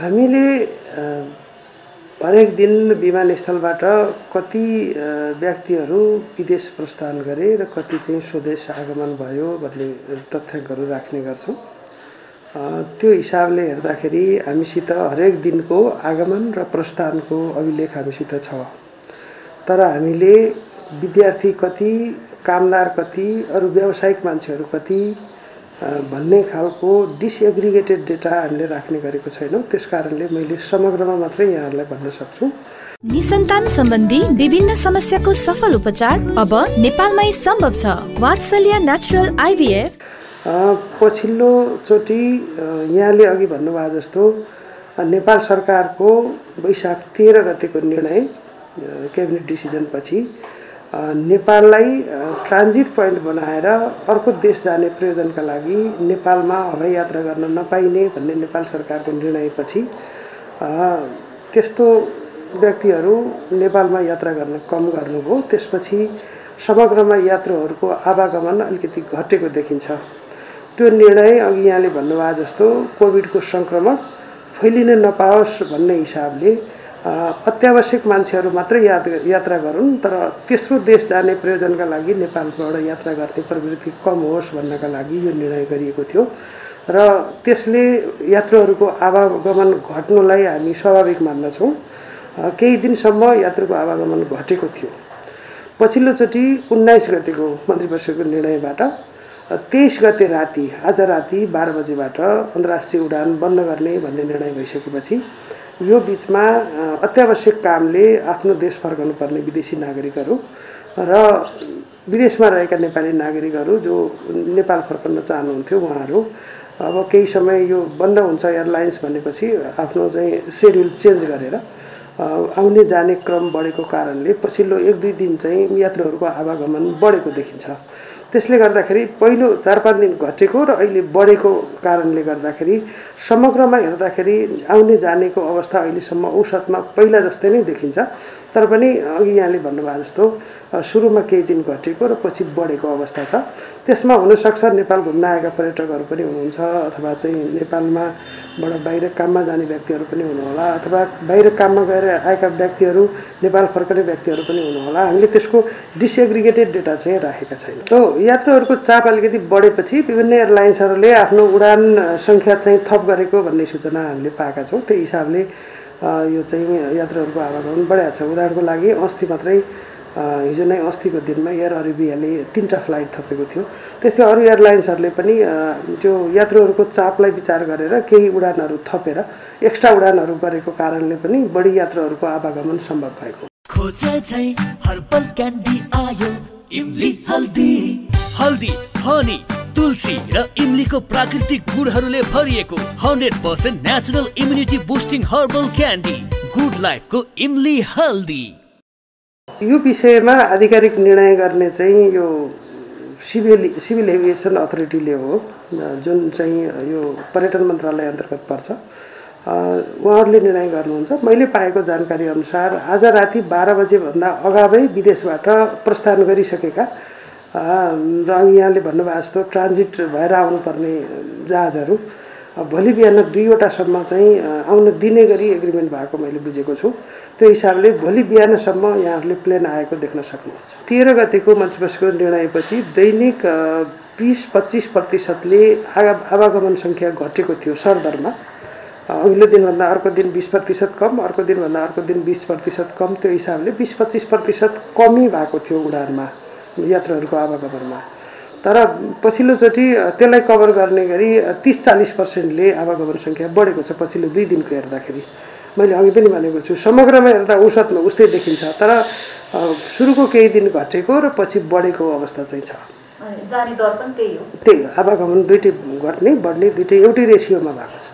हामीले हरेक दिन विमानस्थलबाट कति व्यक्तिहरू विदेश प्रस्थान गरे र कति चाहिँ स्वदेश आगमन भयो भन्ने तथ्याङ्कहरू राख्ने गर्छौँ। त्यो हिसाबले हेर्दाखेरि हामीसित हरेक दिनको आगमन र प्रस्थानको अभिलेख हामीसित छ। तर हामीले विद्यार्थी कति कामदार कति अरू व्यावसायिक मान्छेहरू कति भन्ने खालको डिसएग्रिगेटेड डेटा हामीले राख्ने गरेको छैनौँ। त्यस कारणले मैले समग्रमा मात्रै यहाँहरूलाई भन्न सक्छु। निसन्तान सम्बन्धी विभिन्न समस्याको सफल उपचार अब नेपालमै सम्भव छ। वात्सल्य नेचुरल आइभीएफ पछिल्लोचोटि यहाँले अघि भन्नुभयो जस्तो नेपाल सरकारको वैशाख तेह्र गतेको निर्णय क्याबिनेट डिसिजनपछि नेपाललाई ट्रान्जिट पोइन्ट बनाएर अर्को देश जाने प्रयोजनका लागि नेपालमा हवाई यात्रा गर्न नपाइने भन्ने नेपाल सरकारको निर्णयपछि त्यस्तो व्यक्तिहरू नेपालमा यात्रा गर्न कम गर्नुभयो। त्यसपछि समग्रमा यात्रुहरूको आवागमन अलिकति घटेको देखिन्छ। त्यो निर्णय अघि यहाँले भन्नुभयो जस्तो कोभिडको सङ्क्रमण फैलिन नपाओस् भन्ने हिसाबले अत्यावश्यक मान्छेहरू मात्रै याद यात्रा गरून् तर तेस्रो देश जाने प्रयोजनका लागि नेपालबाट यात्रा गर्ने प्रवृत्ति कम होस् भन्नका लागि यो निर्णय गरिएको थियो। र त्यसले यात्रुहरूको आवागमन घट्नुलाई हामी स्वाभाविक मान्दछौँ। केही दिनसम्म यात्रुको आवागमन घटेको थियो। पछिल्लोचोटि उन्नाइस गतिको मन्त्री परिषदको निर्णयबाट तेइस गते राति आज राति बाह्र बजेबाट अन्तर्राष्ट्रिय उडान बन्द गर्ने भन्ने निर्णय भइसकेपछि यो बिचमा अत्यावश्यक कामले आफ्नो देश फर्कनुपर्ने विदेशी नागरिकहरू र विदेशमा रहेका नेपाली नागरिकहरू जो नेपाल फर्कन चाहनुहुन्थ्यो उहाँहरू अब केही समय यो बन्द हुन्छ एयरलाइन्स भनेपछि आफ्नो चाहिँ सेड्युल चेन्ज गरेर आउने जाने क्रम बढेको कारणले पछिल्लो एक दुई दिन चाहिँ यात्रुहरूको आवागमन बढेको देखिन्छ। त्यसले गर्दाखेरि पहिलो चार पाँच दिन घटेको र अहिले बढेको कारणले गर्दाखेरि समग्रमा हेर्दाखेरि आउने जानेको अवस्था अहिलेसम्म औसतमा पहिला जस्तै नै देखिन्छ। तर पनि अघि यहाँले भन्नुभयो जस्तो सुरुमा केही दिन घटेको र पछि बढेको अवस्था छ। त्यसमा हुनसक्छ नेपाल घुम्न आएका पर्यटकहरू पनि हुनुहुन्छ अथवा चाहिँ नेपालमा बाट बाहिर काममा जाने व्यक्तिहरू पनि हुनुहोला अथवा बाहिर काममा गएर आएका व्यक्तिहरू नेपाल फर्कने व्यक्तिहरू पनि हुनुहोला। हामीले त्यसको डिसएग्रिगेटेड डेटा चाहिँ राखेका छैनौँ। सो यात्रुहरूको चाप अलिकति बढेपछि विभिन्न एयरलाइन्सहरूले आफ्नो उडान सङ्ख्या चाहिँ थप गरेको भन्ने सूचना हामीले पाएका छौँ। त्यही हिसाबले यो चाहिँ यात्रुहरूको आवागमन बढाएको छ। उदाहरणको लागि अस्ति मात्रै हिजो नै अस्तिको दिनमा एयर अरेबियाले तिनवटा फ्लाइट थपेको थियो। त्यस्तै अरू एयरलाइन्सहरूले पनि त्यो यात्रुहरूको चापलाई विचार गरेर केही उडानहरू थपेर एक्स्ट्रा उडानहरू गरेको कारणले पनि बढी यात्रुहरूको आवागमन सम्भव भएको। हल्दी। हनी तुलसी र इमलीको प्राकृतिक गुणहरूले भरिएको hundred percent natural immunity boosting herbal candy good लाइफको इमली हल्दी। यो विषयमा आधिकारिक निर्णय गर्ने चाहिँ यो सिभिल सिभिल एभिएसन अथोरिटीले हो जुन चाहिँ यो पर्यटन मन्त्रालय अन्तर्गत पर्छ। उहाँहरूले निर्णय गर्नुहुन्छ। मैले पाएको जानकारी अनुसार आज राति बाह्र बजेभन्दा अगावै विदेशबाट प्रस्थान गरिसकेका र यहाँले भन्नुभएको जस्तो ट्रान्जिट भएर आउनुपर्ने जहाजहरू भोलि बिहान दुईवटासम्म चाहिँ आउन दिने गरी एग्रिमेन्ट भएको मैले बुझेको छु त्यो हिसाबले भोलि बिहानसम्म यहाँहरूले प्लेन आएको देख्न सक्नुहुन्छ तेह्र गतिको मन्त्रीपरिषदको निर्णयपछि दैनिक बिस पच्चिस प्रतिशतले आगा आवागमन सङ्ख्या घटेको थियो सरदरमा अघिल्लो दिनभन्दा अर्को दिन बिस प्रतिशत कम अर्को दिनभन्दा अर्को दिन बिस प्रतिशत कम त्यो हिसाबले बिस पच्चिस प्रतिशत कमी भएको थियो उडानमा यात्रुहरूको आवागमनमा। तर पछिल्लोचोटि त्यसलाई कभर गर्ने गरी तिस चालिस पर्सेन्टले आवागमन सङ्ख्या बढेको छ पछिल्लो दुई दिनको हेर्दाखेरि। मैले अघि पनि भनेको छु समग्रमा हेर्दा औसतमा उस्तै देखिन्छ तर सुरुको केही दिन घटेको र पछि बढेको अवस्था चाहिँ छ। त्यही हो। आवागमन दुइटै घट्ने बढ्ने दुइटै एउटै रेसियोमा भएको छ।